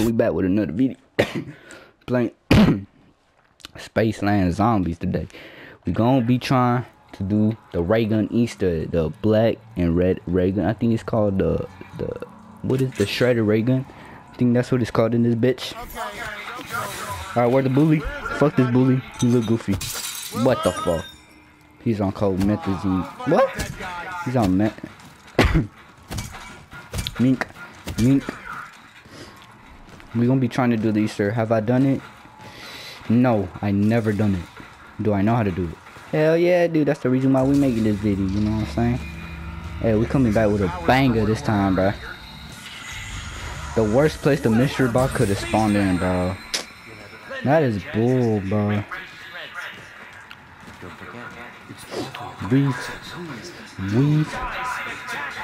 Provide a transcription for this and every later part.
So we back with another video. Playing Spaceland Zombies today. We gonna be trying to do the ray gun Easter, the black and red ray gun. I think it's called the the what is the Shredder ray gun? I think that's what it's called in this bitch. Alright, where the bully? Fuck this bully. He look goofy. What the fuck? He's on cold methazine. What? He's on meth. Mink. Mink. We gonna be trying to do the Easter. Have I done it? No, I never done it. Do I know how to do it? Hell yeah, dude. That's the reason why we making this video. You know what I'm saying? Hey, we coming back with a banger this time, bro. The worst place the mystery box could have spawned in, bro. That is bull, bro. Beef. Weave.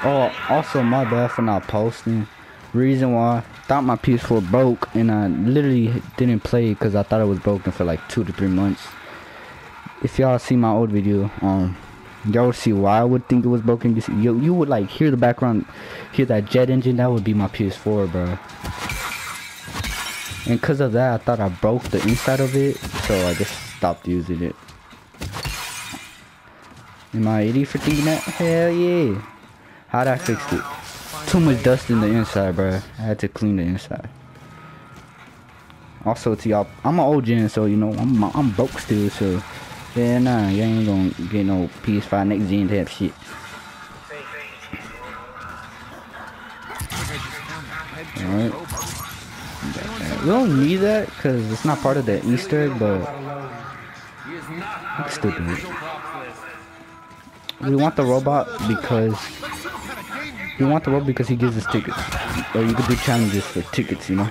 Oh, also my bad for not posting. Reason why I thought my PS4 broke and I literally didn't play because I thought it was broken for like two to three months. If y'all see my old video, um, y'all see why I would think it was broken. You, you would like hear the background, hear that jet engine. That would be my PS4, bro. And because of that, I thought I broke the inside of it, so I just stopped using it. Am I idiot for thinking that? Hell yeah. How'd I fix it? Too much dust in the inside, bro. I had to clean the inside. Also, to y'all, I'm an old gen, so you know I'm I'm broke still. So yeah, nah, you ain't gonna get no PS5 next gen type shit. Alright. We don't need that because it's not part of the Easter egg, but still do it. We want the robot because we want the robot because he gives us tickets. Or you could do challenges for tickets, you know.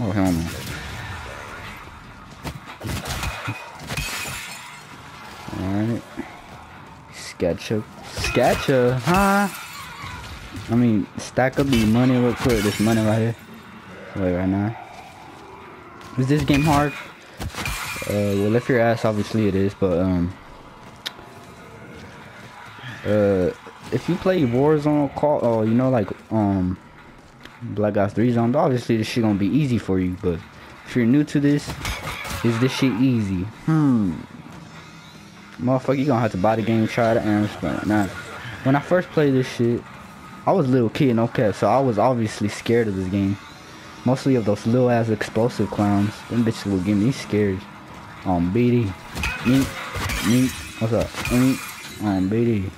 Oh hell no. Alright. Sketchup. Sketchup, huh? I mean, stack up the money real quick. This money right here. Wait, right now. Is this game hard? Uh, well, if your ass, obviously it is, but, um, uh, if you play Warzone, call, oh, you know, like, um, Black Ops 3 Zone, obviously this shit gonna be easy for you, but if you're new to this, is this shit easy? Hmm. Motherfucker, you gonna have to buy the game, try the answer. Now, when I first played this shit, I was a little kid, no cap, so I was obviously scared of this game. Mostly of those little ass explosive clowns. Them bitches will get me scared. Um, BD. Meat. Meat. What's up? Meat. Um, BD.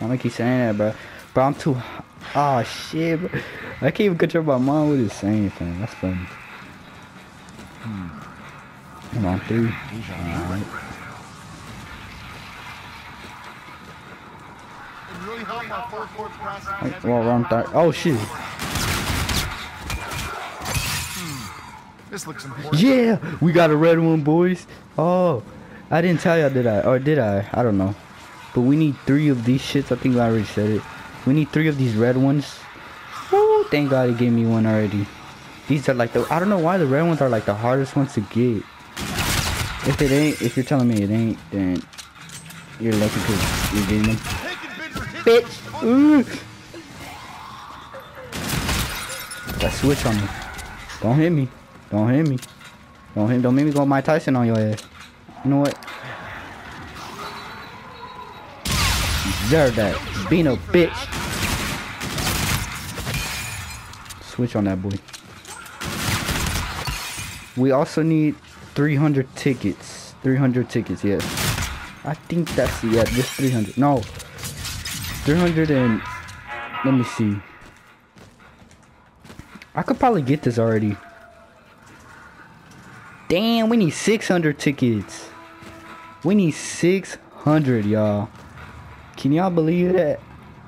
I'm gonna keep saying that, bro. Bro, I'm too. Oh, shit, bro. I can't even control my mind with his saying, thing. That's funny. Hmm. Come on, three. Alright. Well, around that. Oh, shit. This looks important. Yeah, we got a red one, boys. Oh, I didn't tell y'all, did I? Or did I? I don't know. But we need three of these shits. I think I already said it. We need three of these red ones. Woo, thank God he gave me one already. These are like the, I don't know why the red ones are like the hardest ones to get. If it ain't, if you're telling me it ain't, then you're lucky because you're getting them. Bitch! Ooh. That switch on me. Don't hit me. Don't hit me. Don't hit. Don't make me go Mike Tyson on your ass. You know what? Deserve that. Being a bitch. Switch on that boy. We also need 300 tickets. 300 tickets, yes. I think that's, yeah, just 300. No. 300 and, let me see. I could probably get this already. Damn, we need 600 tickets. We need 600, y'all. Can y'all believe that?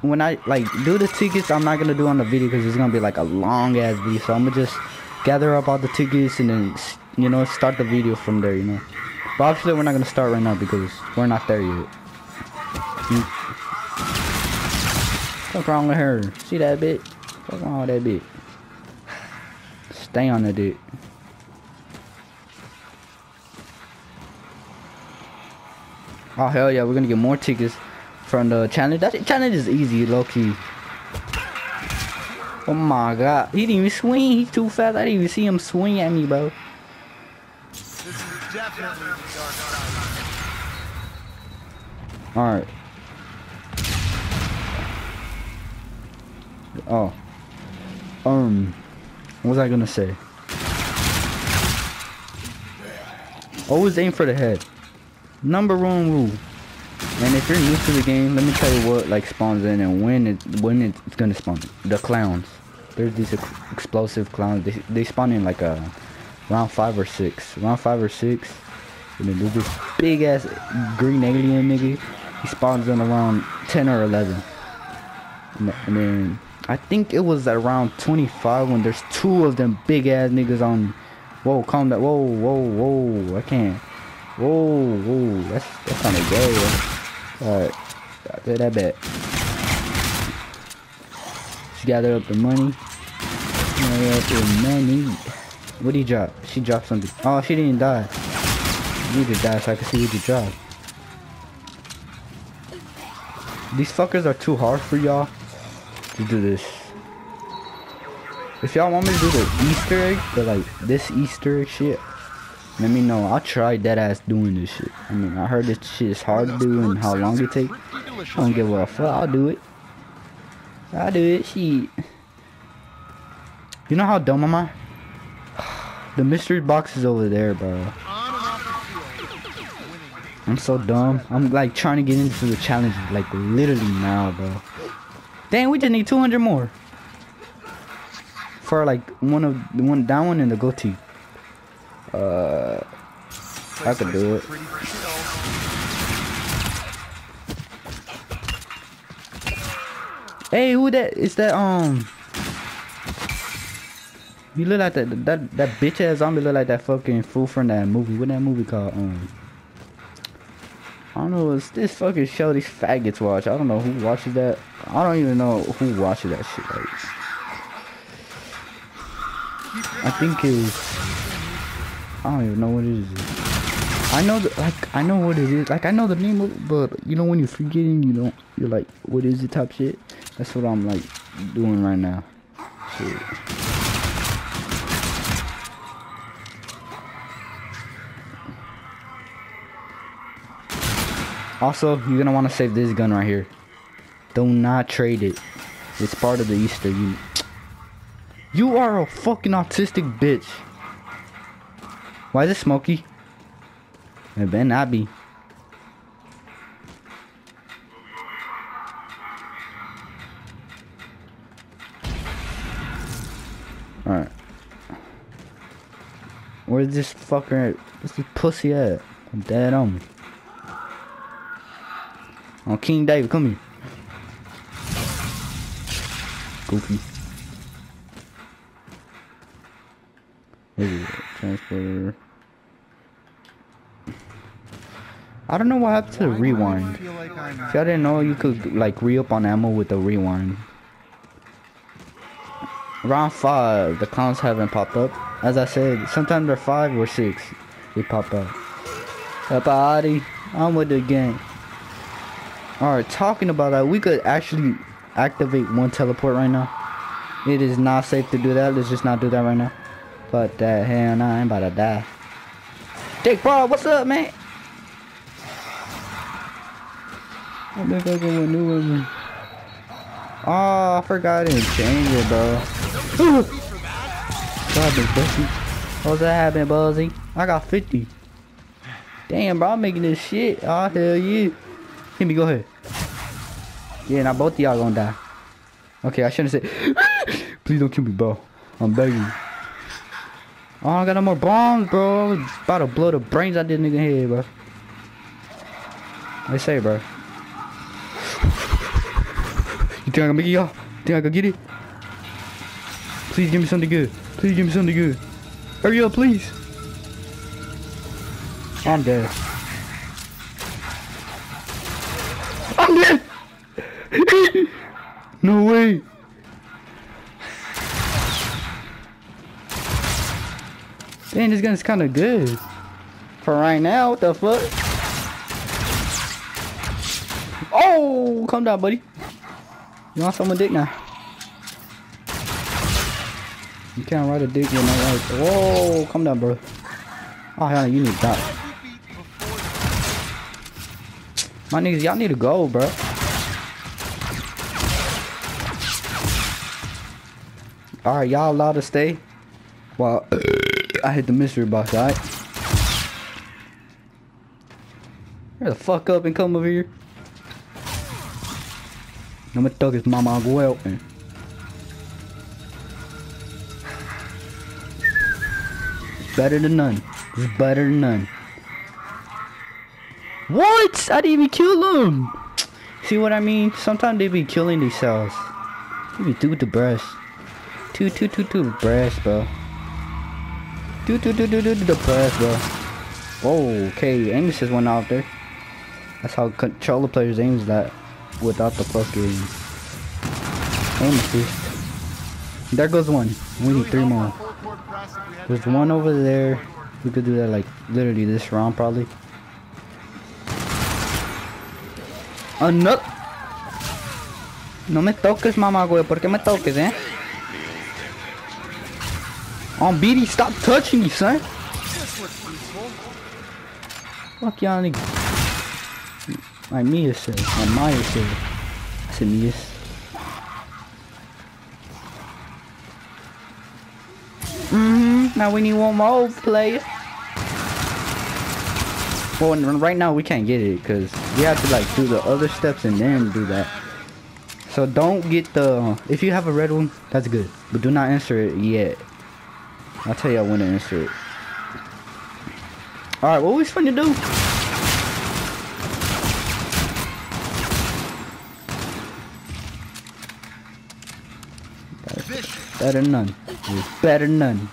When I, like, do the tickets, I'm not going to do on the video because it's going to be, like, a long-ass video. So I'm going to just gather up all the tickets and then, you know, start the video from there, you know. But obviously, we're not going to start right now because we're not there yet. Mm. What's wrong with her? See that bit? What's wrong with that bit? Stay on the dick. Oh hell yeah, we're gonna get more tickets from the challenge. That challenge is easy, low key. Oh my god. He didn't even swing. He's too fast. I didn't even see him swing at me, bro. Alright. Oh. Um. What was I gonna say? Always aim for the head. Number one rule. And if you're new to the game, let me tell you what like spawns in and when it when it's gonna spawn. The clowns. There's these ex explosive clowns. They they spawn in like a round five or six. Round five or six. And then there's this big ass green alien nigga. He spawns in around ten or eleven. And, then I think it was around 25 when there's two of them big ass niggas on. Whoa, calm down. Whoa, whoa, whoa. I can't. Whoa, whoa. That's that's kind of gay. Bro. All right, I that bet. She gathered up the money. Gather up the money. What did he drop? She dropped something. Oh, she didn't die. You need to die so I can see what you dropped. These fuckers are too hard for y'all to do this. If y'all want me to do the Easter egg, the like this Easter egg shit, let me know. I'll try dead ass doing this shit. I mean, I heard this shit is hard to do and how long it take. I don't give a fuck. I'll do it. I'll do it. Shit. You know how dumb am I? The mystery box is over there, bro. I'm so dumb. I'm like trying to get into the challenge like literally now, bro. Dang, we just need 200 more. For like one of the one down one and the goatee. Uh, I could do it. Hey, who that? Is that um? You look like that that that bitch ass zombie look like that fucking fool from that movie. What that movie called? Um. I don't know. It's this fucking show these faggots watch. I don't know who watches that. I don't even know who watches that shit. Like, I think it's. I don't even know what it is. I know the, like I know what it is. Like I know the name of it, but you know when you're forgetting, you don't. You're like, what is it? Type shit. That's what I'm like doing right now. Shit. Also, you're gonna want to save this gun right here. Do not trade it. It's part of the Easter. You, you are a fucking autistic bitch. Why is it smoky? It better not be. Alright. Where's this fucker at? Where's this pussy at? I'm dead on me. Oh, King David, come here. Goofy. Is it? Transporter. I don't know what happened to the Why I rewind. If y'all didn't know, you could like re-up on ammo with the rewind. Round five, the clowns haven't popped up. As I said, sometimes they're five or six. They pop up. Up, Adi. I'm with the gang. Alright, talking about that, we could actually activate one teleport right now. It is not safe to do that. Let's just not do that right now. But that hell nah, I'm about to die. Dick bro, what's up, man? I think I got a new one. Oh, ah, I forgot to change it, bro. what happened? What's that happening, Buzzy? I got 50. Damn, bro, I'm making this shit. Oh, hell yeah. Hit me, go ahead. Yeah, now both of y'all gonna die. Okay, I shouldn't say. Please don't kill me, bro. I'm begging. Oh, I got no more bombs, bro. About to blow the brains out of this nigga head, bro. They say, bro. You think I can make it, y'all? Think I can get it? Please give me something good. Please give me something good. Hurry up, please. I'm dead. I'm dead! no way! Dang, this gun's kinda good. For right now, what the fuck? Oh, calm down, buddy. You want someone dick now? You can't ride a dick with no right. Whoa, come down, bro. Oh, hell, you need that. My niggas, y'all need to go, bro. Alright, y'all allowed to stay? Well, I hit the mystery box, alright? Hurry the fuck up and come over here. No me toques, mamá huevo. It's better than none. It's better than none. What? I didn't even kill them. See what I mean? Sometimes they be killing themselves. They be do the breast. Two, two, two, two, the breast, bro. Do, do, do, do, do, the breast, bro. Whoa, okay. Amos just went out there. That's how controller players aims that without the fucking aim assist. There goes one. We need three more. There's one over there. We could do that like literally this round probably. Oh no. No me toques, mamá, güey. ¿Por qué me toques, eh? On BD, stop touching me, son. Fuck y'all niggas. My Mia said. My Maya said. I said Mia's. Mm-hmm. Now we need one more player. Well, right now we can't get it because we have to like do the other steps and then do that. So don't get the. If you have a red one, that's good, but do not answer it yet. I'll tell y'all when to answer it. All right, what we finna do? Better than none. Better than none.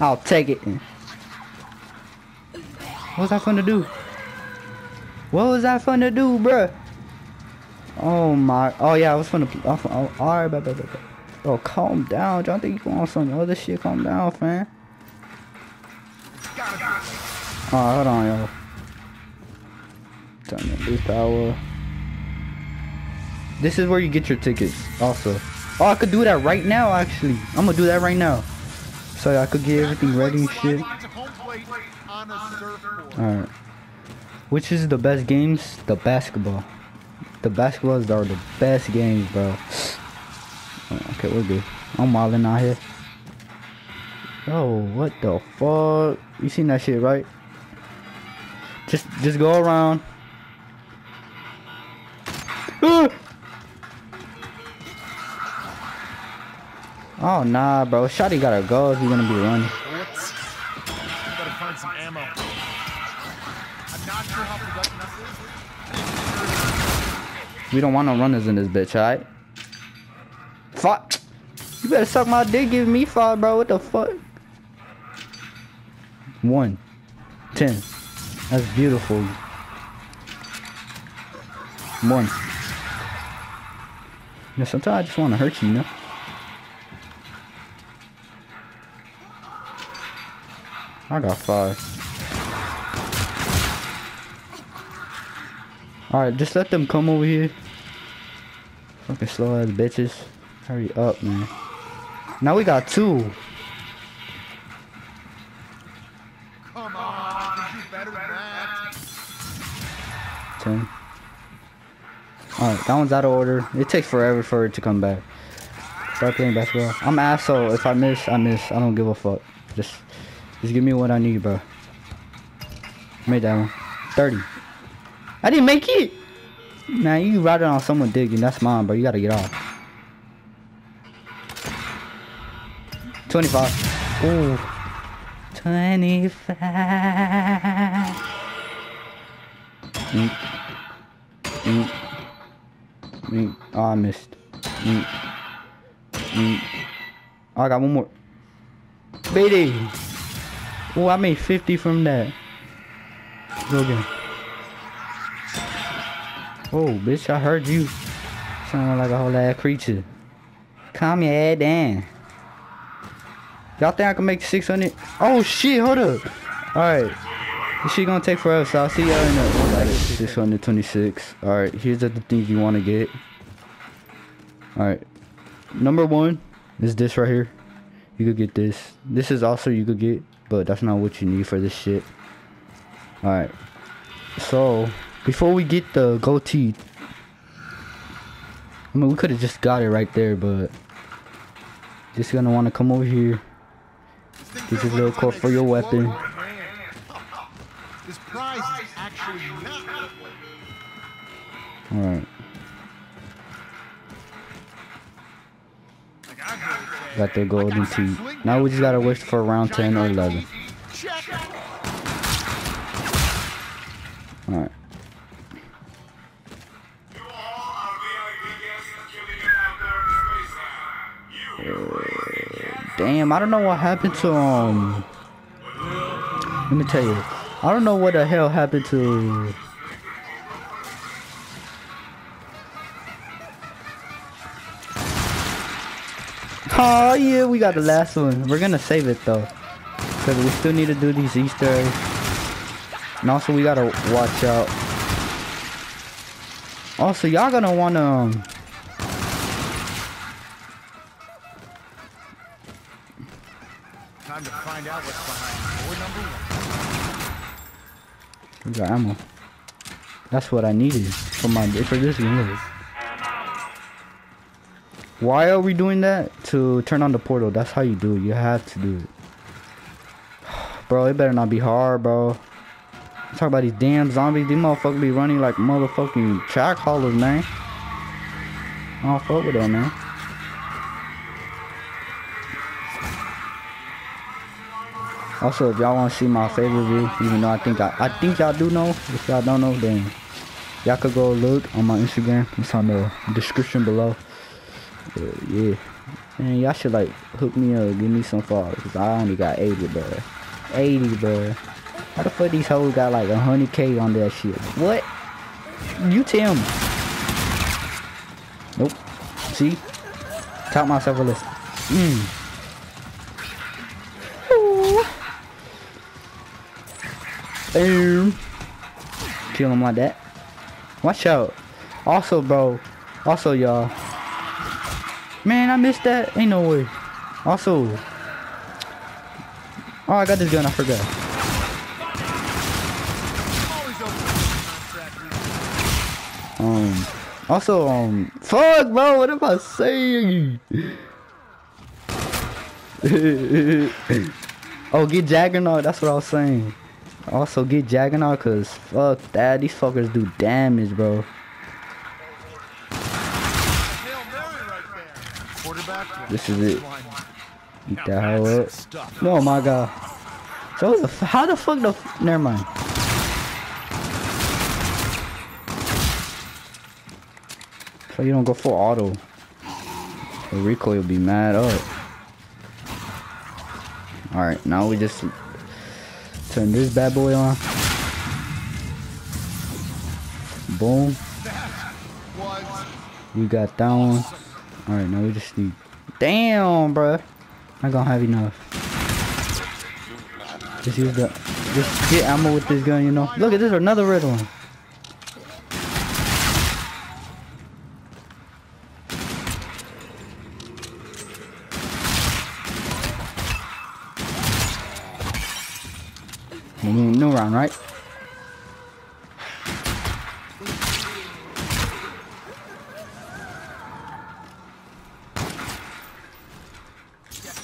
I'll take it. What was I to do? What was I to do, bruh? Oh my. Oh yeah, I was finna. Oh, oh, Alright, blah, blah, blah, blah. Oh, calm down. Y'all think you want some other shit? Calm down, fam. Alright, hold on, y'all. Turn on this power. This is where you get your tickets, also. Oh, I could do that right now, actually. I'm gonna do that right now. So I could get everything ready and shit. Alright. Which is the best games? The basketball. The basketballs are the best games, bro. Okay, we're good. I'm wilding out here. Oh, what the fuck? You seen that shit, right? Just, just go around. Ah! Oh nah, bro. Shotty gotta go if you're gonna be running. We don't want no runners in this bitch, alright? Fuck. You better suck my dick, give me five, bro. What the fuck? One. Ten. That's beautiful. One. Yeah, sometimes I just want to hurt you, you know? I got five. Alright, just let them come over here. Fucking slow ass bitches. Hurry up, man. Now we got two. Come on, better. Ten. Alright, that one's out of order. It takes forever for it to come back. Start playing basketball. I'm asshole. If I miss, I miss. I don't give a fuck. Just, just give me what I need, bro. Made that one. 30. I didn't make it! Nah, you riding on someone digging. That's mine, bro. You gotta get off. 25. Ooh. 25. Mm. Mm. Mm. Oh, I missed. Mm. Mm. Oh, I got one more. Baby. Oh, I made 50 from that. Go again. Oh, bitch, I heard you. Sound like a whole ass creature. Calm your head down. Y'all think I can make 600? Oh, shit, hold up. Alright. This shit gonna take forever, so I'll see y'all in like 626. Alright, here's the things you wanna get. Alright. Number one is this right here. You could get this. This is also you could get, but that's not what you need for this shit. Alright. So, before we get the goatee, I mean, we could have just got it right there, but just gonna want to come over here. Get this little core for your weapon. This prize actually Alright. like I'm gonna say. Got the golden teeth. Now we just gotta wait for round 10 or 11. Check. Alright. Damn, I don't know what happened to um. Let me tell you, I don't know what the hell happened to. Oh yeah, we got the last one. We're gonna save it though, cause we still need to do these Easter eggs, and also we gotta watch out. Also, y'all gonna wanna um, Time to find out what's behind door number one. We got ammo. That's what I needed for my for this game. Why are we doing that? To turn on the portal. That's how you do it. You have to do it. Bro, it better not be hard, bro. Talk about these damn zombies. These motherfuckers be running like motherfucking track haulers, man. I don't fuck with that, man. Also, if y'all want to see my favorite view, even though I think I, I think y'all do know, if y'all don't know, then y'all could go look on my Instagram. It's on the description below. Uh, yeah, and y'all should like hook me up, give me some followers. 'cause I only got 80, bro. 80, bro. How the fuck these hoes got like 100k on that shit? What? You tell me. Nope. See? Taught myself a lesson. Mm. Ooh. Boom. Kill him like that. Watch out. Also, bro. Also, y'all. Man, I missed that. Ain't no way. Also. Oh, I got this gun. I forgot. Um. Also, um. Fuck, bro. What am I saying? oh, get Juggernaut. That's what I was saying. Also, get Juggernaut, cause fuck that. These fuckers do damage, bro. Hail Mary right there. Quarterback. This is it. Eat Now that up. Oh my god. So the f- how the fuck the f- never mind. So you don't go full auto. The recoil will be mad up. Alright, now we just turn this bad boy on. Boom. We got that one. Alright, now we just need. Damn, bruh. Not gonna have enough. Just use the. Just get ammo with this gun, you know. Look at this, another red one. New round, right?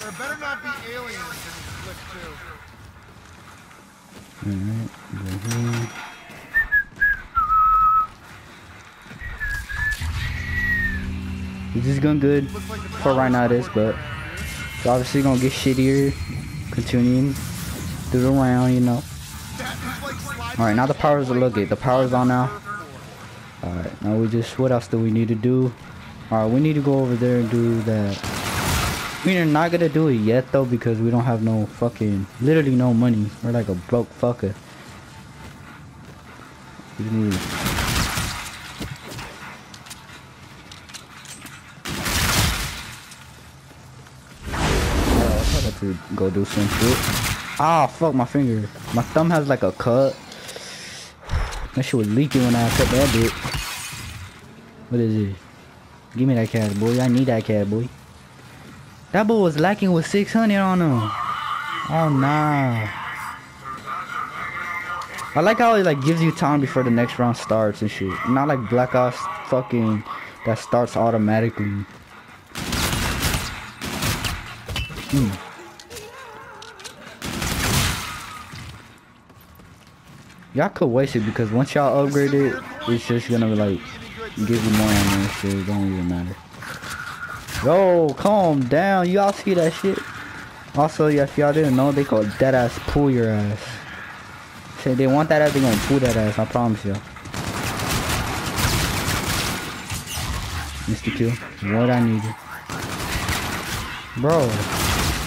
there better not be aliens in this flick too. Alright, go here. Going good for right now, this, but it's obviously gonna get shittier. Continuing through the round, you know. Alright, now the powers are look it. The power's on now. Alright, now we just what else do we need to do? Alright, we need to go over there and do that. We're not gonna do it yet though because we don't have no fucking literally no money. We're like a broke fucker. Go do some shit. Ah, fuck my finger. My thumb has like a cut. That shit was leaking when I cut that bit. What is it? Give me that cat, boy. I need that cat, boy. That boy was lacking with 600 on him. Oh nah. I like how it like gives you time before the next round starts and shit. Not like Black Ops fucking that starts automatically. Hmm. Y'all could waste it because once y'all upgrade it, it's just gonna like give you more ammo shit. It don't even matter. Yo, calm down. Y'all see that shit? Also, if y'all didn't know, they call dead ass pull your ass. Say they want that ass, they gonna pull that ass. I promise you. Mr. Q, what I needed. Bro,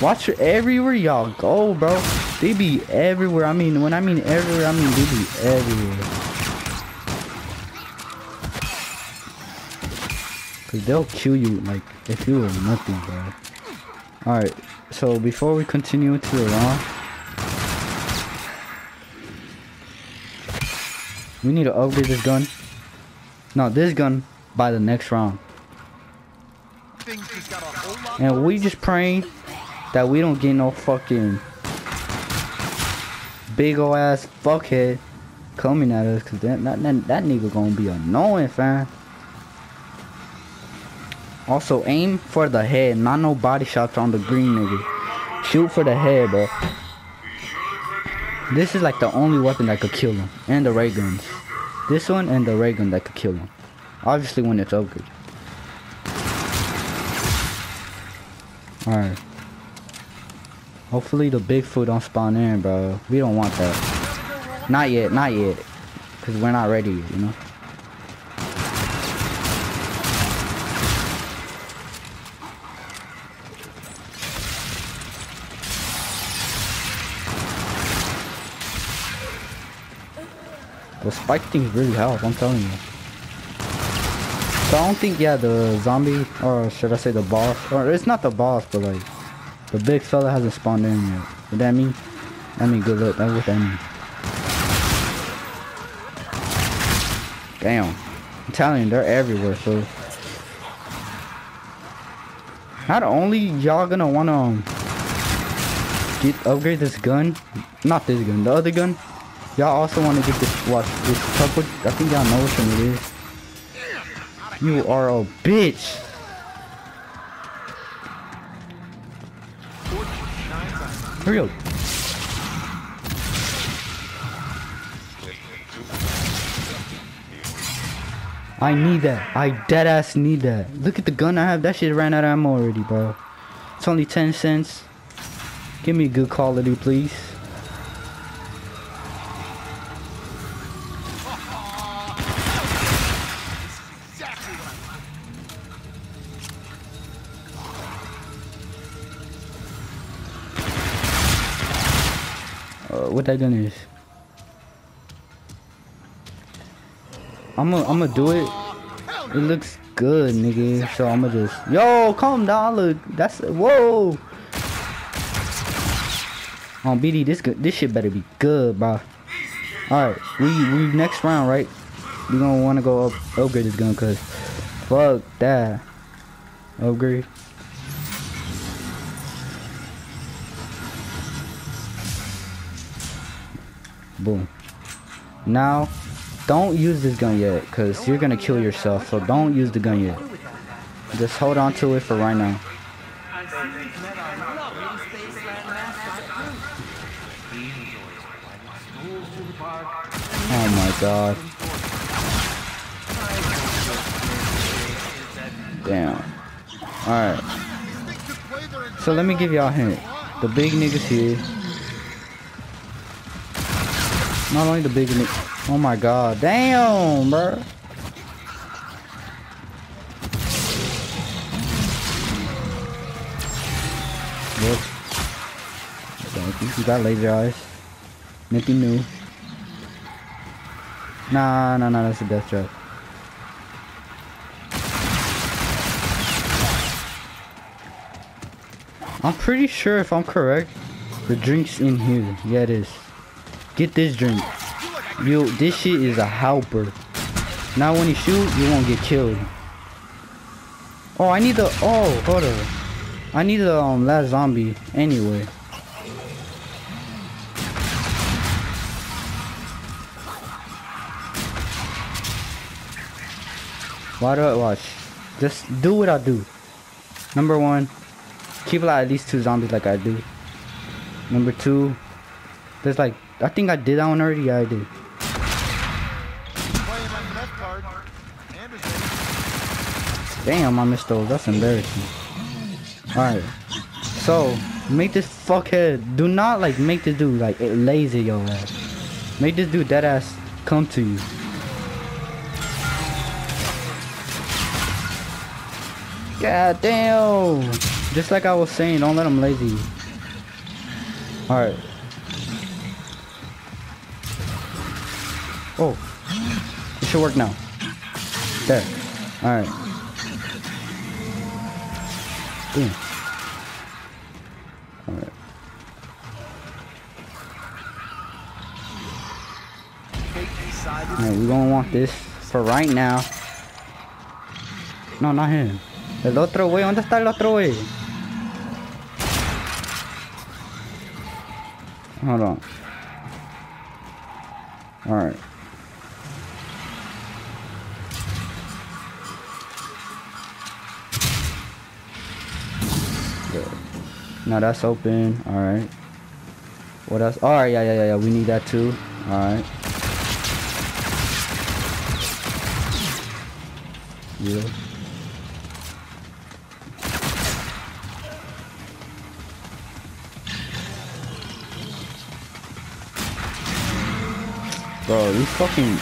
watch everywhere y'all go, bro. They be everywhere. I mean, when I mean everywhere, I mean they be everywhere. Cause they'll kill you like if you were nothing, bro. Alright, so before we continue to the round, we need to upgrade this gun. No, this gun by the next round. And we just praying that we don't get no fucking big ol' ass fuckhead coming at us cause that, that, that, that nigga gonna be annoying fam. Also aim for the head, not no body shots on the green nigga. Shoot for the head bro. This is like the only weapon that could kill him. And the ray guns. This one and the ray gun that could kill him. Obviously when it's upgraded. Alright. Hopefully the Bigfoot don't spawn in, bro. We don't want that. Not yet, not yet. Because we're not ready you know? The spike things really help, I'm telling you. So I don't think, yeah, the zombie, or should I say the boss, or it's not the boss, but like, the big fella hasn't spawned in yet. What that mean? That mean good luck, that's what that mean. Damn. I'm telling you, they're everywhere, so. Not only y'all gonna wanna um, get upgrade this gun, not this gun, the other gun, y'all also wanna get this, watch, this couple, I think y'all know which one it is. You are a bitch. Hurry up. I need that. I dead ass need that. Look at the gun I have. That shit ran out of ammo already, bro. It's only 10 cents. Give me good quality, please. That gun is? I'm gonna I'm gonna do it. It looks good, nigga. So I'm gonna just yo calm down. Look, that's whoa. On oh, BD, this good. This shit better be good, bro. All right, we we next round, right? We gonna wanna go up upgrade this gun, cause fuck that. Upgrade. Boom. Now, don't use this gun yet, because you're to kill yourself. So don't use the gun yet. Just hold on to it for right now. Oh my god. Damn. Alright. So let me give y'all a hint. The big niggas here. Not only the big. Oh my god. Damn, bro. Yep. Thank you. You got laser eyes. Nothing new. Nah, nah, nah, that's a death trap. I'm pretty sure if I'm correct, the drink's in here. Yeah, it is. Get this drink. You, this shit is a helper. Now when you shoot, you won't get killed. Oh, I need the, oh, hold on. I need the um, last zombie anyway. Why do I watch? Just do what I do. Number one, keep like at least two zombies like I do. Number two, there's like I think I did that one already. Yeah, I did. Damn, I missed those. That's embarrassing. Alright. So, make this fuckhead. Do not, like, make this dude, like, lazy your ass. Make this dude dead ass come to you. God damn. Just like I was saying, don't let him lazy. Alright. Oh. It should work now. There. All right. Boom. All right. All right, we gonna want this for right now. No, not him. El otro güey, ¿dónde está el otro güey? Hold on. Alright. Now that's open. Alright. What else? Alright, yeah, yeah, yeah, yeah. We need that too. Alright. Yeah. Bro, these fucking...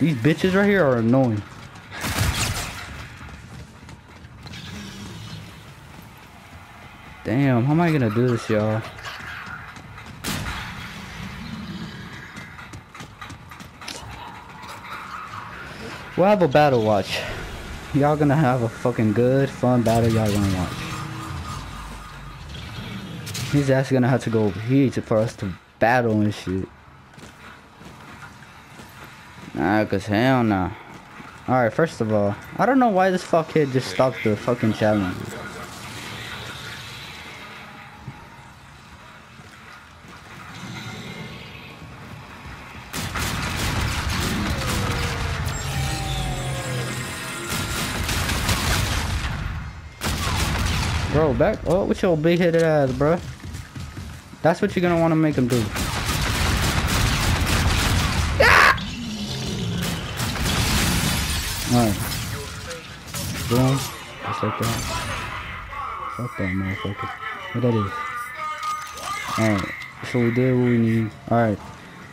These bitches right here are annoying. Damn, how am I gonna do this, y'all? We'll have a battle watch. Y'all gonna have a fucking good, fun battle y'all gonna watch. He's ass gonna have to go over here for us to battle and shit. Nah, cause hell nah. Alright, first of all, I don't know why this fuckhead just stopped the fucking challenge. Back oh with your big headed ass, bro. That's what you're gonna wanna make him do. Ah! Alright. Boom. Just like that. Fuck that motherfucker. What that is. Alright. So we did what we need. Alright.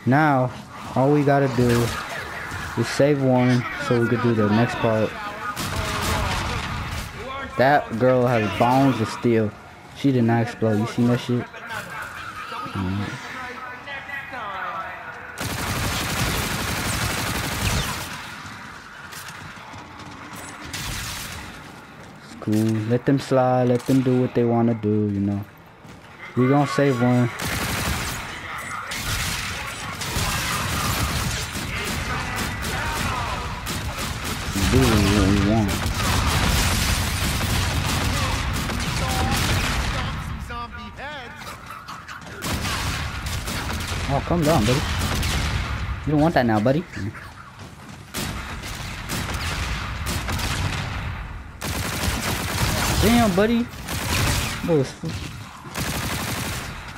Now, all we gotta do is save one so we could do the next part. That girl has bones of steel. She did not explode. You seen that shit? It's cool. Let them slide. Let them do what they want to do, you know. We gonna save one. Do calm down, buddy. You don't want that now, buddy. Damn, buddy.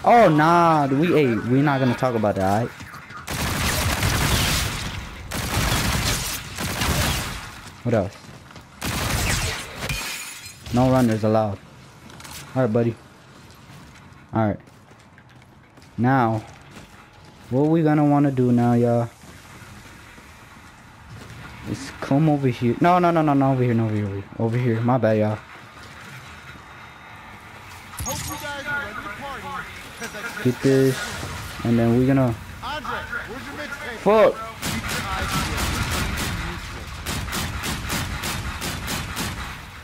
Oh, nah. We, hey, we're not gonna talk about that? What else? No runners allowed. Alright, buddy. Alright. Now, what we gonna wanna do now, y'all? Is come over here. No, no, no, no, no, over here, no, over here, over here. Over here. My bad, y'all. Get this, and then we're gonna. Fuck.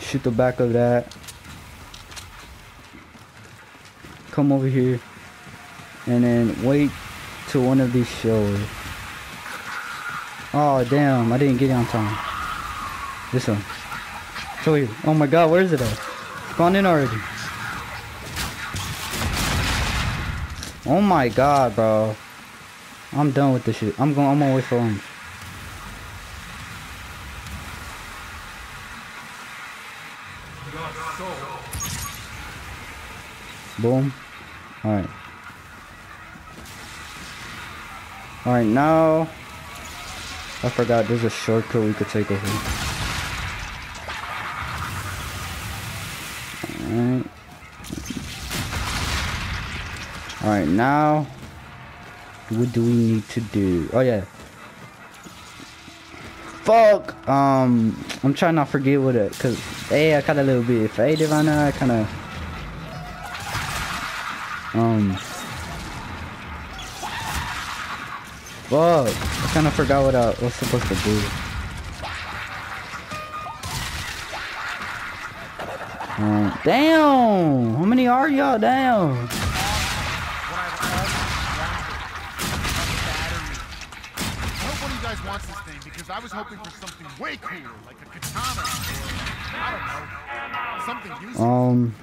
Shoot the back of that. Come over here, and then wait till one of these shows. Oh damn! I didn't get it on time. This one. Show you. Oh my god, where is it at? Spawn in already. Oh my god, bro. I'm done with this shit. I'm going. I'm gonna for. Boom. Alright. Alright, now... I forgot there's a shortcut we could take over here. Alright. Alright, now... What do we need to do? Oh, yeah. Fuck! Um, I'm trying not to forget what it... Cause, hey, I got a little bit faded right now. I kind of... Um. Fuck. I kind of forgot what I was supposed to do. Um, damn! How many are y'all? Damn! When I've already I hope one of you guys wants this thing because I was hoping for something way cooler, like a katana or I don't know, something useful. Um.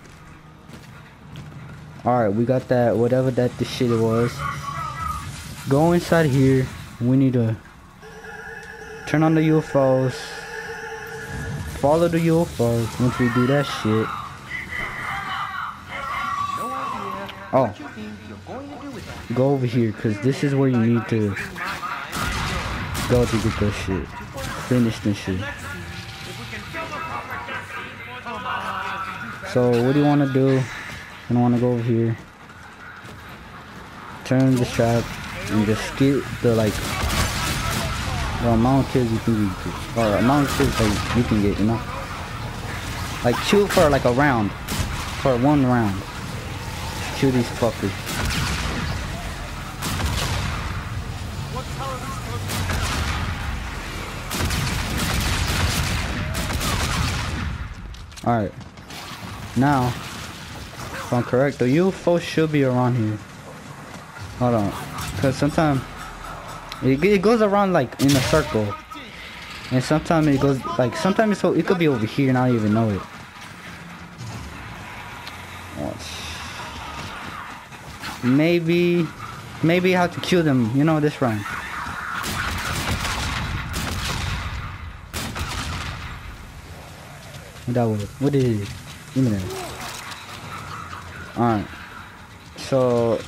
Alright, we got that, whatever that the shit was. Go inside here. We need to turn on the UFOs. Follow the UFOs once we do that shit. Oh. Go over here, because this is where you need to go to get this shit. Finish this shit. So, what do you want to do? I want to go over here. Turn the strap and just get the like the amount of kills you can get, or amount of kills that you can get, you know. Like shoot for like a round, for one round. Shoot these fuckers. Alright. Now, if I'm correct, the UFO should be around here. Hold on. Because sometimes it, it goes around like in a circle. And sometimes it goes like sometimes it's, it could be over here and I don't even know it. Maybe maybe have to kill them, you know, this round. That was? What is it? Give me that. Alright. So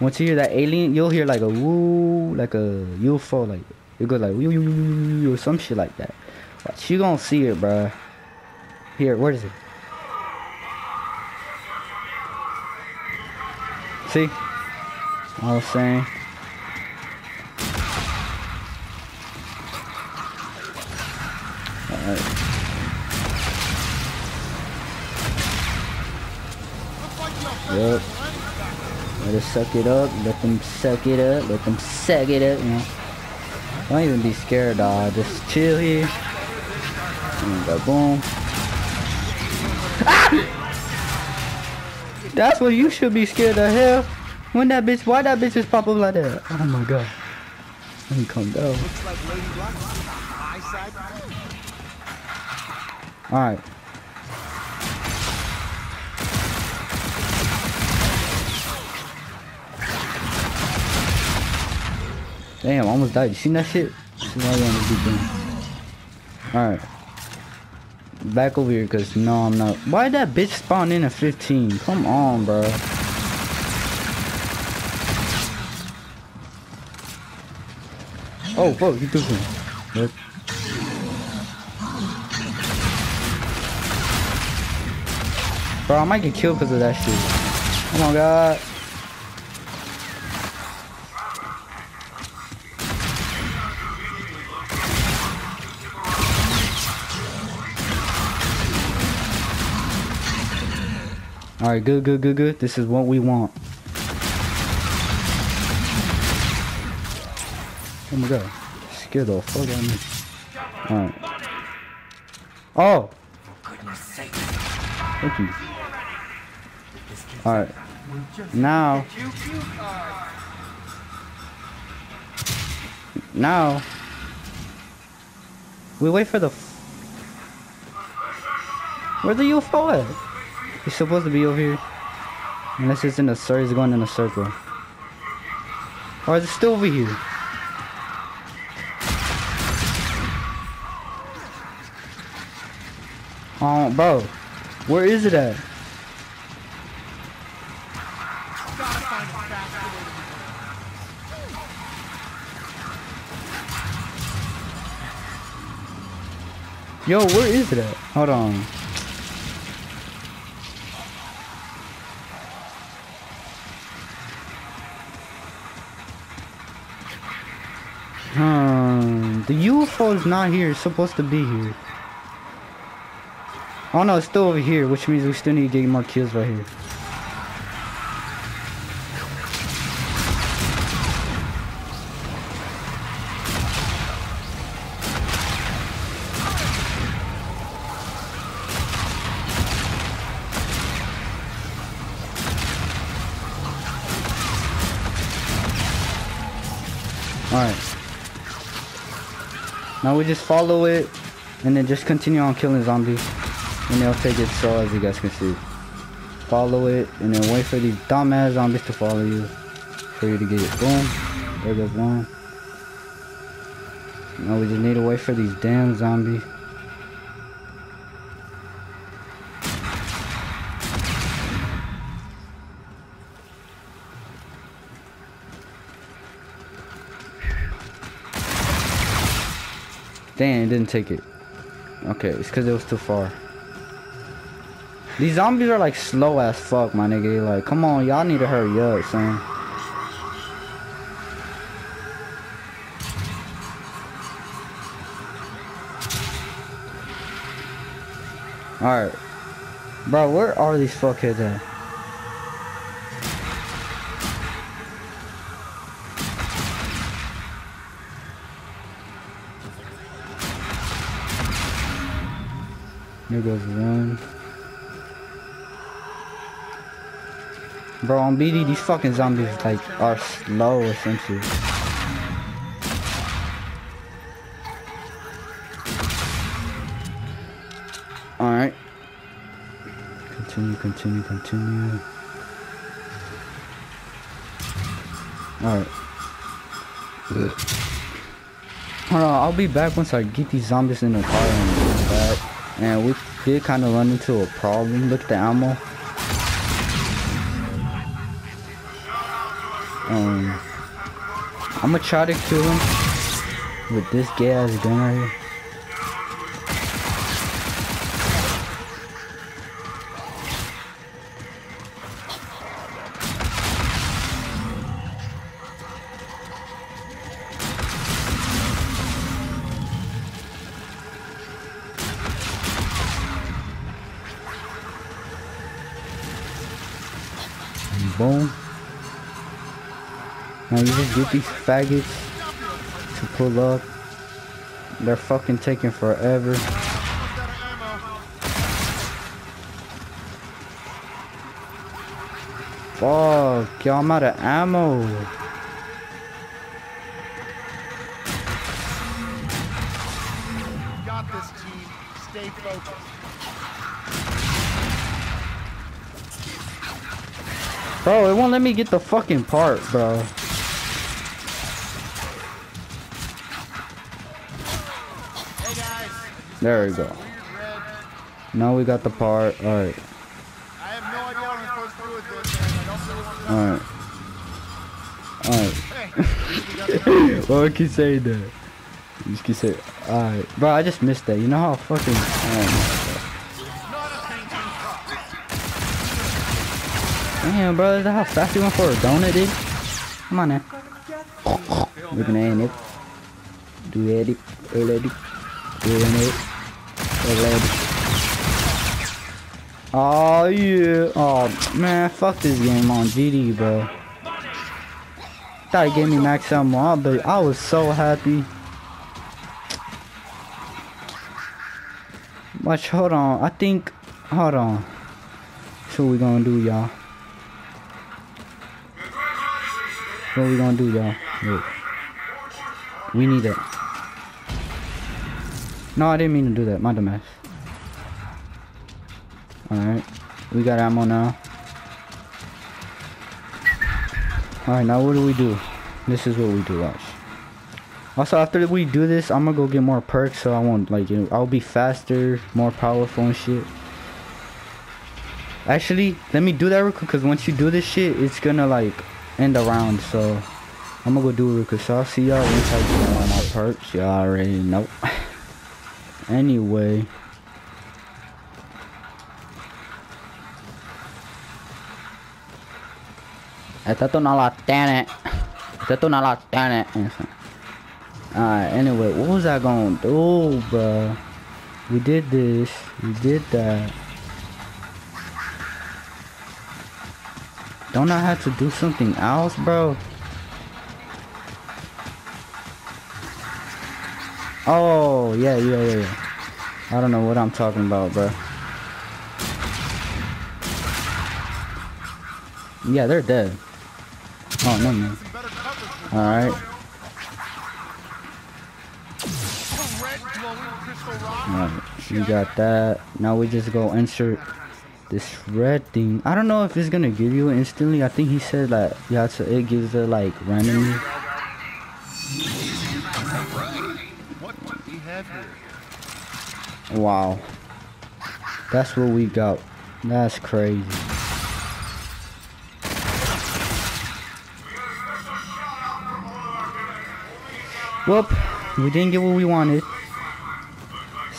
Once you hear that alien, you'll hear like a woo, like a UFO, like it goes like woo, woo, woo, woo, or some shit like that. Watch, you gonna see it, bruh. Here, where is it? See? I'm saying. Alright. Yep. Let us suck it up. Let them suck it up. Let them suck it up. You know. Don't even be scared, dog. Just chill here. And go boom. Ah! That's what you should be scared of hell. When that bitch, why that bitch just pop up like that? Oh my god. Let me come down. Looks like Lady Luck. Eyesight. Alright. Damn, I almost died. You seen that shit? Alright. Back over here, cause no, I'm not. Why that bitch spawn in at 15? Come on, bro. Oh, fuck, you took. What? Bro, I might get killed because of that shit. Oh my god. Alright, good, good, good, good. This is what we want. Oh my god. Scared the fuck out of me. Alright. Oh! Thank you. Alright. Now. Now. We wait for the... Where the UFO at? He's supposed to be over here. Unless it's in a circle, it's going in a circle. Or is it still over here? Oh, bro. Where is it at? Yo, where is it at? Hold on. Hmm. UFO is not here. It's supposed to be here. Oh no, it's still over here, which means we still need to get more kills right here. We just follow it and then just continue on killing zombies. And they'll take it slow as you guys can see. Follow it and then wait for these dumbass zombies to follow you. For you to get it. Boom. There goes one. Now we just need to wait for these damn zombies. Damn, it didn't take it. Okay, it's because it was too far. These zombies are like slow as fuck, my nigga. Like, come on, y'all need to hurry up, son. Alright. Bro, where are these fuckheads at? There goes one. Bro, on BD, these fucking zombies like are slow essentially. Alright. Continue, continue, continue. Alright. Hold on, I'll be back once I get these zombies in the car and we did kind of run into a problem. Look at the ammo. Um, I'm gonna try to kill him with this gay ass gun right here. Now you just get these faggots to pull up. They're fucking taking forever. Almost out of ammo. Fuck, y'all, I'm out of ammo. Got this, team. Stay focused. Bro, it won't let me get the fucking part, bro. There we go. Now we got the part. Alright, I I alright, alright. Hey, we got the- Why would keep saying that? You just keep saying, alright. Bro, I just missed that. You know how fucking. Cup. Damn, bro, is that how fast you went for a donut, dude? Come on now. Looking at it. Do it, do it, do it. Oh yeah. Oh man, fuck this game on GD, bro. Thought it gave me max ammo, but I was so happy. Watch, hold on. I think, hold on. So what we gonna do, y'all? What we gonna do, y'all? We need it. No, I didn't mean to do that. My dumbass. Alright. We got ammo now. Alright, now what do we do? This is what we do, watch. Also, after we do this, I'm gonna go get more perks so I won't, like, you know, I'll be faster, more powerful and shit. Actually, let me do that real quick, because once you do this shit, it's gonna, like, end the round, so... I'm gonna go do it real quick, so I'll see y'all once I get my perks. Y'all already know. anyway... Esto no lo tiene. Esto no lo tiene. Alright, anyway, what was I gonna do, bro? We did this. We did that. Don't I have to do something else, bro? Oh, yeah, yeah, yeah, yeah. I don't know what I'm talking about, bro. Yeah, they're dead. Oh, no, man. Alright. Alright, you got that. Now we just go insert this red thing. I don't know if it's gonna give you instantly. I think he said that yeah, so it gives it like randomly. Wow. That's what we got. That's crazy. Well, we didn't get what we wanted.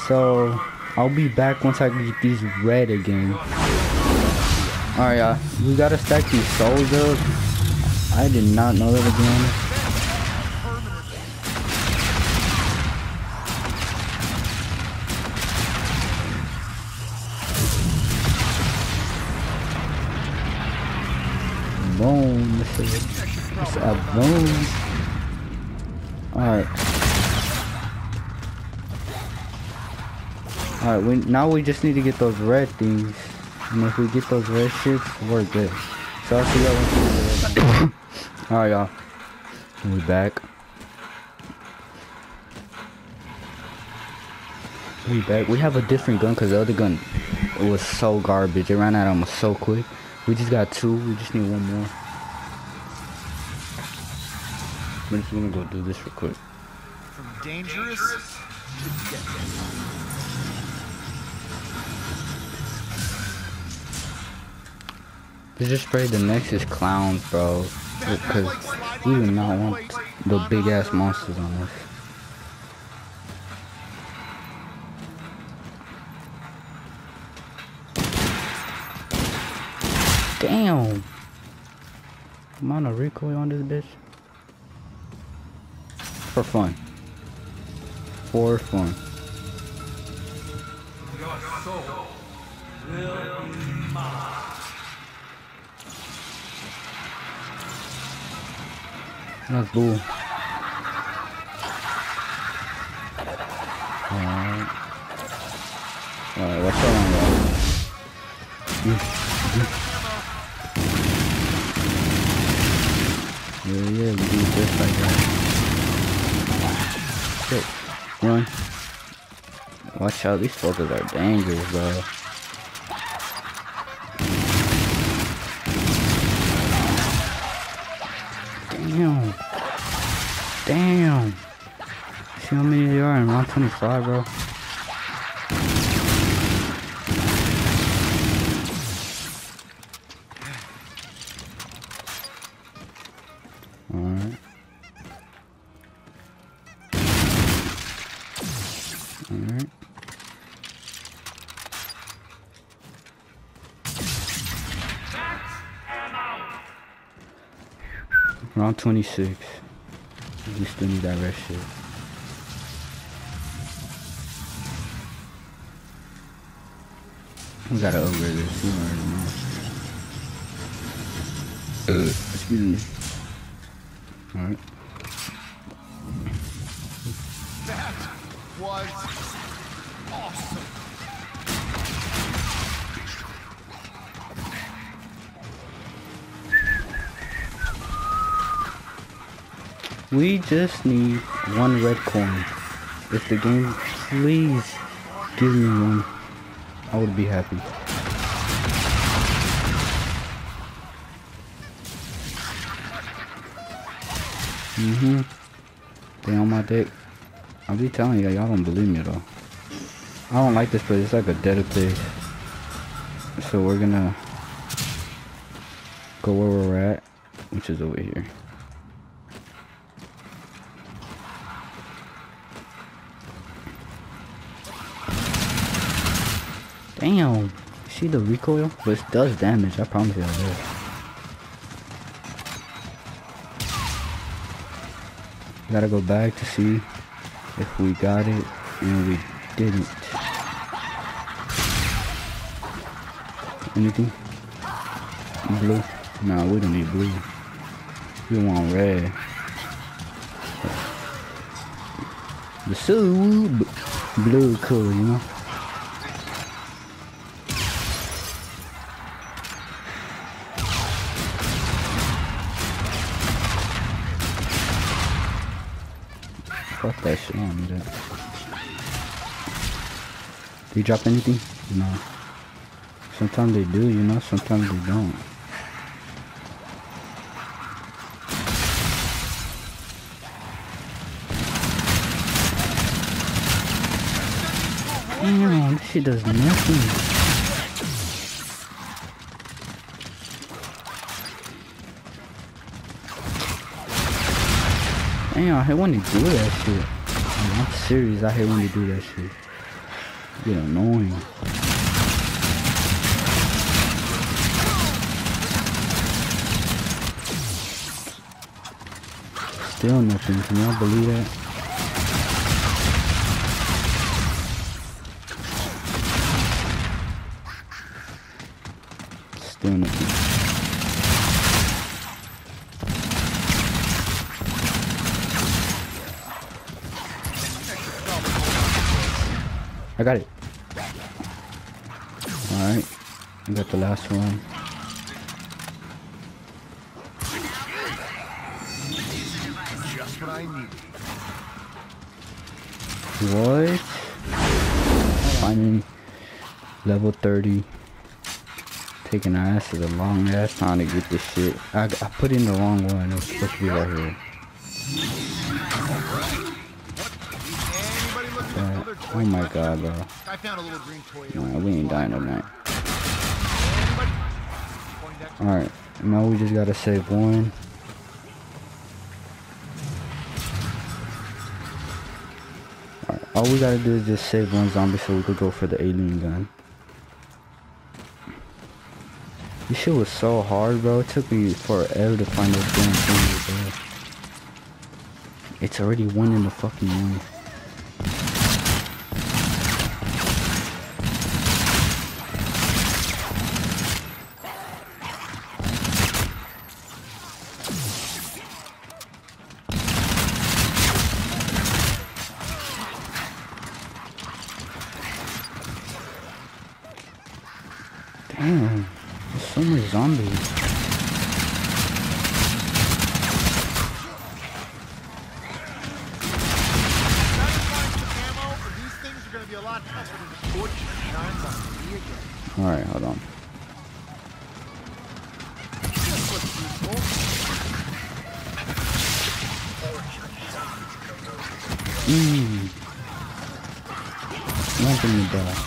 So, I'll be back once I get these red again. Alright, y'all. We gotta stack these souls up. I did not know that again. This is a boom. Alright. Alright, we now we just need to get those red things. And if we get those red shits, we're good. So I'll see y'all when Alright y'all. We back. We back. We have a different gun because the other gun was so garbage. It ran out almost so quick. We just got two. We just need one more. I'm just gonna go do this real quick. From dangerous to deadly. Let's just spray the Nexus clowns, bro. Because we do not want the big ass monsters on us. Damn! I'm on a recoil on this bitch for fun. For fun. That's cool. Alright. Alright, what's going on, guys? Yeah, yeah, we do this like that. Shit. Run. Watch out, these fuckers are dangerous, bro. Damn. Damn. See how many there are in 125, bro? Round 26. We still need that red shit. We gotta upgrade this. You already know. Uh, excuse me. Alright. We just need one red coin. If the game, please give me one, I would be happy. Mm-hmm. They on my dick. I'll be telling you, y'all don't believe me though. I don't like this place. It's like a dead place. So we're gonna go where we're at, which is over here. Damn. See the recoil? But it does damage, I promise you that. Gotta go back to see if we got it and we didn't. Anything? Blue? Nah, we don't need blue. We want red. The so blue color, you know? Fuck that shit, I don't need that. Do you drop anything? No. Sometimes they do, you know, sometimes they don't. Damn, this shit does nothing. Damn, I hate when they do that shit. I'm serious, I hate when they do that shit. Get annoying. Still nothing, can y'all believe that? Still nothing. I got it. Alright. I got the last one. What I need. What? Finally, level 30. Taking ass is a long ass time to get this shit. I, I put in the wrong one. It was supposed to be right here. Anybody looking for another toy oh my god, bro. I found a little green toy. Nah, we ain't dying tonight. Alright, now we just gotta save one. All we gotta do is just save one zombie so we could go for the alien gun. This shit was so hard, bro. It took me forever to find those damn things, bro. It's already one in the fucking morning. Damn, there's so many zombies. Satisfying some ammo, or these things are gonna be a lot tougher than the torch that shines on me again. Alright, hold on. This looks useful. Mmm. Nothing to die.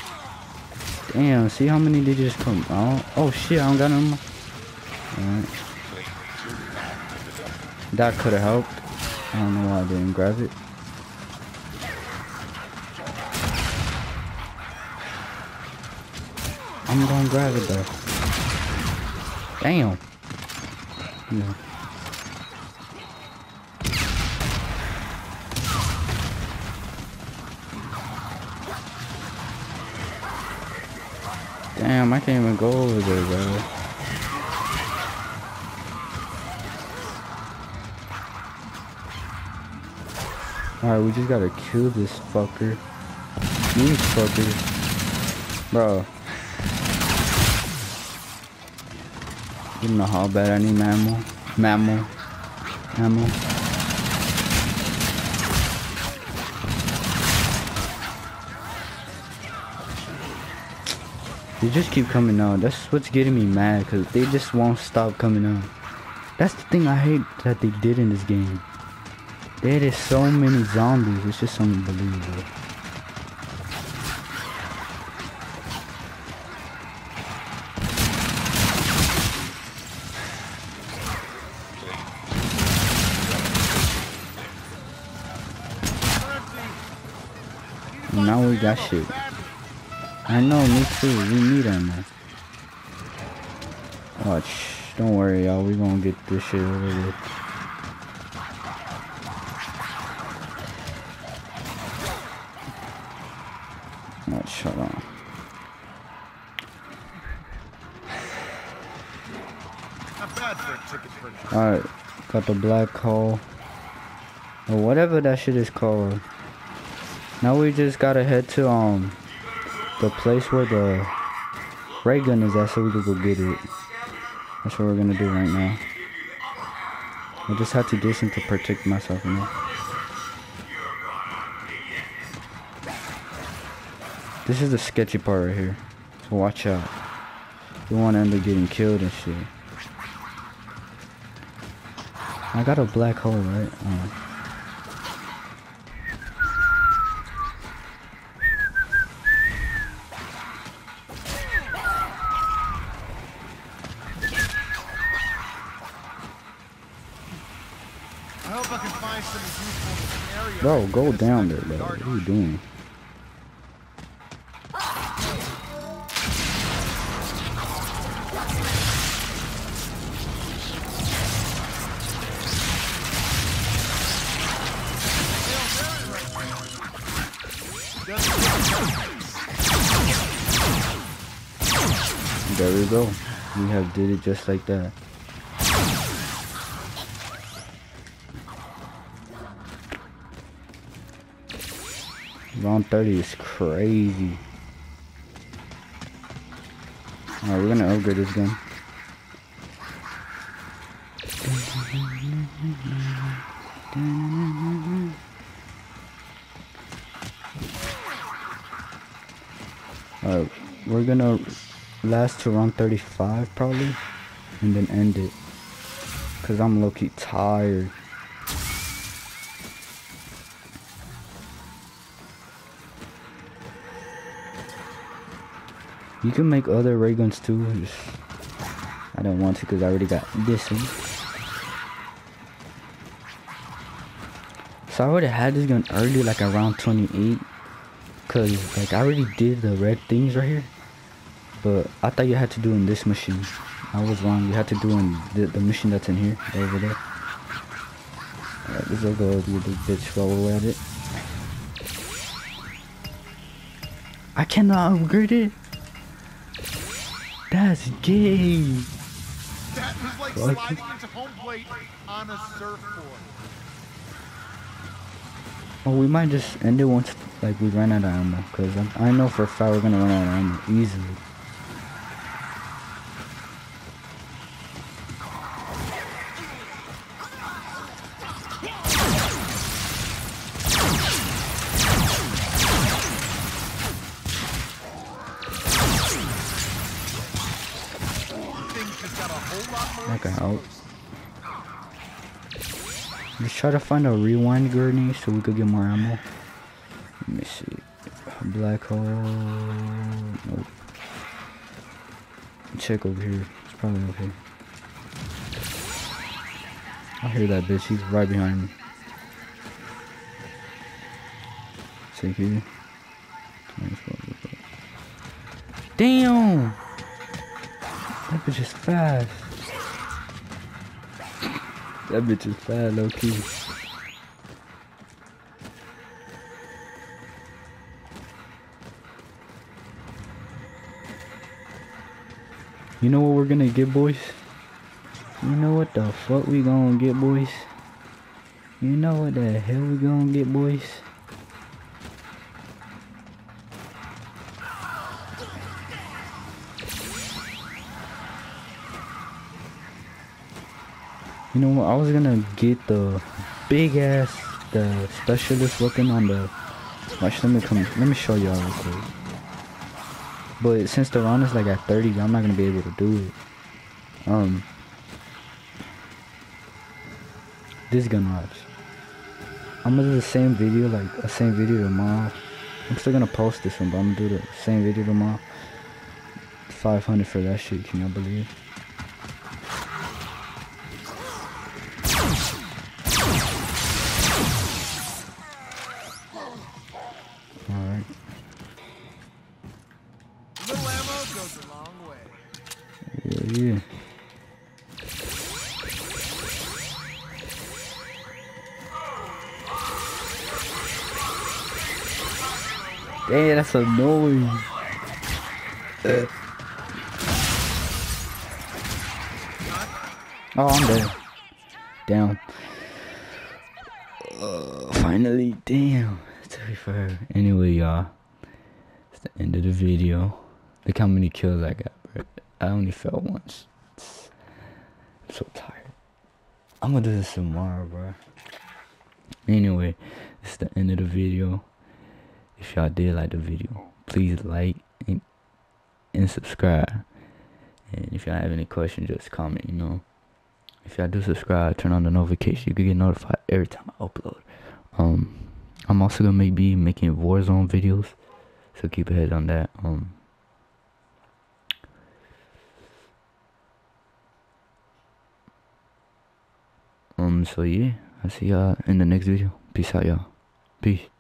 Damn, see how many they just come out? Oh shit, I don't got no more. Alright. That could have helped. I don't know why I didn't grab it. I'm gonna grab it though. Damn. Yeah. Damn, I can't even go over there, bro. Alright, we just gotta kill this fucker. These fuckers. Bro. You know how bad I need mammal. Mammal. Mammal. They just keep coming out. That's what's getting me mad, because they just won't stop coming out. That's the thing I hate that they did in this game. There is so many zombies. It's just unbelievable. Now we got shit. I know, me too. We need ammo. Watch. Don't worry, y'all. We gonna get this shit over with. Watch, hold on. Alright, got the black hole. Or whatever that shit is called. Now we just gotta head to um the place where the ray gun is at so we can go get it. That's what we're gonna do right now. I just have to do something to protect myself, know. This is the sketchy part right here. So watch out. You wanna end up getting killed and shit. I got a black hole, right? Oh. Bro, go down there, bro. What are you doing? There we go. We have did it just like that. 30 is crazy. Alright, we're gonna upgrade this gun. Alright, we're gonna last to round 35 probably, and then end it. Cause I'm low-key tired. You can make other ray guns too. Just, I don't want to because I already got this one. So I already had this gun early, like around 28. Cause like I already did the red things right here. But I thought you had to do in this machine. I was wrong. You had to do in the, the mission that's in here, over there. Alright, let's go do this bitch while we're at it. I cannot upgrade it. That's gay. That was like sliding into home plate on a surfboard. Well, we might just end it once like we run out of ammo, cause I, I know for a fact we're gonna run out of ammo easily. Try to find a rewind gurney so we could get more ammo. Let me see. Black hole. Nope. Check over here. It's probably okay. I hear that bitch. He's right behind me. Take here. Damn! That bitch is fast. That bitch is fat, low key. You know what we're gonna get, boys? You know what the fuck we gonna get, boys? You know what the hell we gonna get, boys? You know what? I was gonna get the big ass, the specialist looking on the. Watch, let me come. Let me show y'all real quick. But since the run is like at 30, I'm not gonna be able to do it. Um, this gun watch. I'm gonna do the same video, like the same video tomorrow. I'm still gonna post this one, but I'm gonna do the same video tomorrow. 500 for that shit, can y'all believe? That's annoying. Uh. Oh, I'm dead. Down. Uh, finally, damn. Took me forever. Anyway, y'all. It's the end of the video. Look how many kills I got, bro. I only fell once. I'm so tired. I'm gonna do this tomorrow, bro. Anyway, it's the end of the video. If y'all did like the video, please like and, and subscribe. And if y'all have any questions, just comment, you know. If y'all do subscribe, turn on the notification. You can get notified every time I upload. Um, I'm also gonna make be making Warzone videos, so keep ahead on that. Um, um, so yeah, I'll see y'all in the next video. Peace out, y'all. Peace.